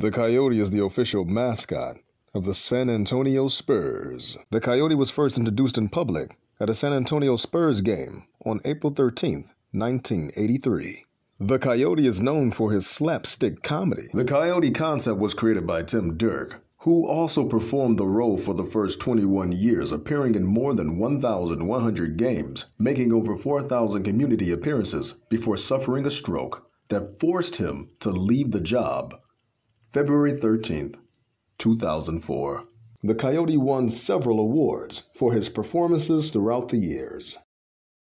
The Coyote is the official mascot of the San Antonio Spurs. The Coyote was first introduced in public at a San Antonio Spurs game on April 13, 1983. The Coyote is known for his slapstick comedy. The Coyote concept was created by Tim Derk, who also performed the role for the first 21 years, appearing in more than 1,100 games, making over 4,000 community appearances before suffering a stroke that forced him to leave the job. February 13th, 2004. The Coyote won several awards for his performances throughout the years.